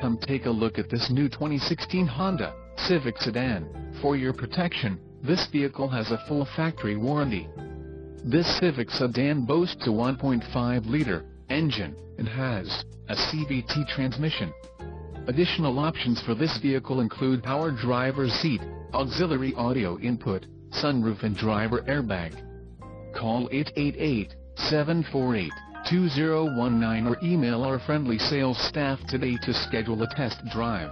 Come take a look at this new 2016 Honda Civic Sedan. For your protection, this vehicle has a full factory warranty. This Civic Sedan boasts a 1.5-liter engine, and has a CVT transmission. Additional options for this vehicle include power driver's seat, auxiliary audio input, sunroof and driver airbag. Call 888-748-2019 or email our friendly sales staff today to schedule a test drive.